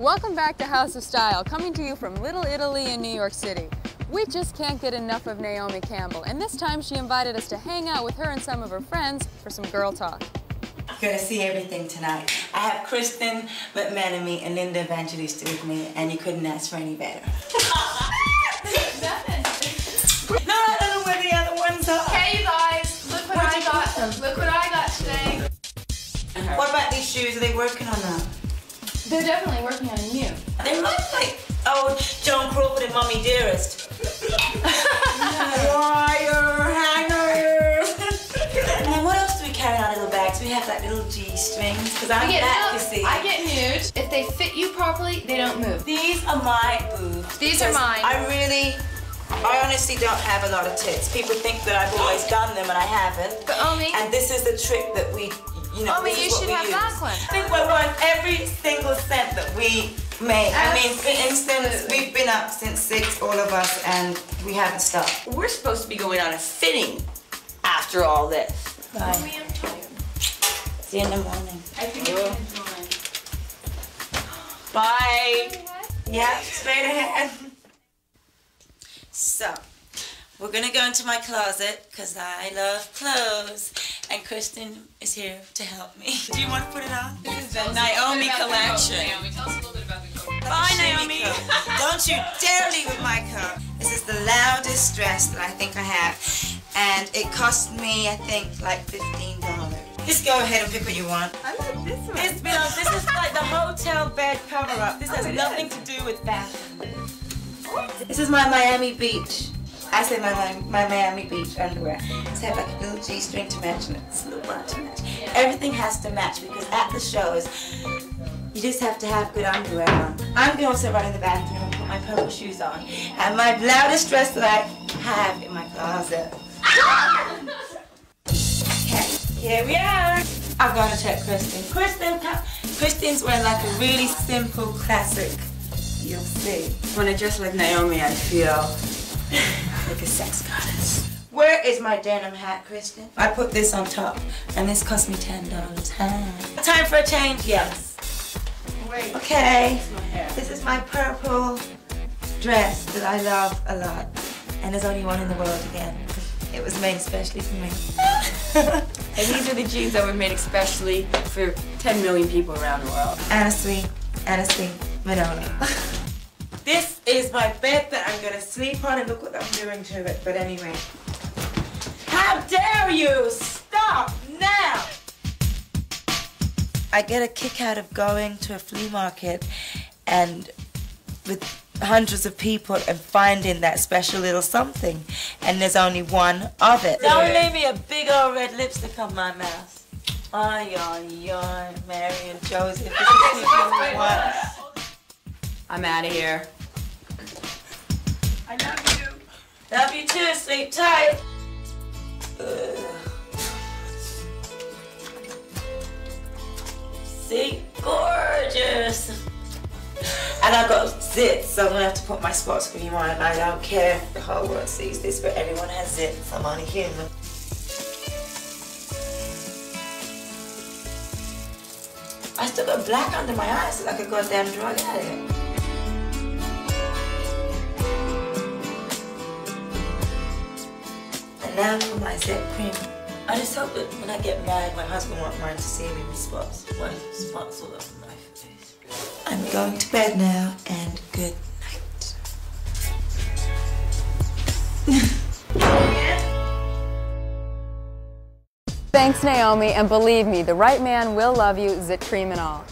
Welcome back to House of Style, coming to you from Little Italy in New York City. We just can't get enough of Naomi Campbell, and this time she invited us to hang out with her and some of her friends for some girl talk. You're gonna see everything tonight. I have Kristen McMenamy and Linda Evangelista with me, and you couldn't ask for any better. no, I don't know where the other ones are. Hey, you guys, look what Where'd I got. Look what I got today. What about these shoes? Are they working on them? They're definitely working on you. They look like old Joan Crawford and Mommy Dearest. Wire hangers. and then what else do we carry in our little bags? We have like little G strings, because I'm get, back, you see. I get nude. If they fit you properly, they don't move. These are my boobs. These are mine. I really, I honestly don't have a lot of tits. People think that I've always done them and I haven't. But Omi, And this is the trick that we, you know, Omi, you is what should we have use. that one. I think we're worth every single cent that we make. I mean, for instance, we've been up since six, all of us, and we haven't stopped. We're supposed to be going on a fitting after all this. Bye. Omi, I'm tired. See you in the morning. I think it's mine. Bye. Yeah, straight ahead. So, we're gonna go into my closet because I love clothes, and Kristen is here to help me. Do you want to put it on? This is the Naomi collection. Naomi, tell us a little bit about the coat. Bye, Naomi. Don't you dare leave with my coat. This is the loudest dress that I think I have, and it cost me, I think, like fifteen dollars. Just go ahead and pick what you want. I like this one. This belongs. This is like the hotel bed cover-up. This has oh, nothing to do with fashion. This is my Miami Beach. I say my, my, Miami Beach underwear. It's have like a little G-string to match and it's a little bra to match. Everything has to match because at the shows, you just have to have good underwear on. I'm going to sit right in the bathroom and put my purple shoes on. And my loudest dress that I have in my closet. Okay, here we are. I'm gonna check Kristen. Kristen. Kristen's wearing like a really simple classic. You'll see. When I dress like Naomi, I feel Like a sex goddess. Where is my denim hat, Kristen? I put this on top, and this cost me ten dollars. Time for a change? Yes. Wait. Okay. This is my purple dress that I love a lot, and there's only one in the world again. It was made especially for me. And these are the jeans that were made especially for 10 million people around the world. Honestly, honestly, Manolo. This is my bed that I'm gonna sleep on, and look what I'm doing to it. But anyway, how dare you stop now? I get a kick out of going to a flea market and with hundreds of people and finding that special little something, and there's only one of it. Don't leave me a big old red lipstick on my mouth. Ay, ay, ay, Mary and Joseph. This is what you. I'm out of here. Love you too. Sleep tight. Ugh. See, gorgeous. And I've got zits, so I'm gonna have to put my spot screen on. And I don't care if the whole world sees this, but everyone has zits. I'm only human. I still got black under my eyes like a goddamn drug addict. My zip cream. I just hope that when I get married, my husband won't mind to see me with spots. One spots all over my face. I'm going to bed now, and good night. Thanks, Naomi, and believe me, the right man will love you, zit cream and all.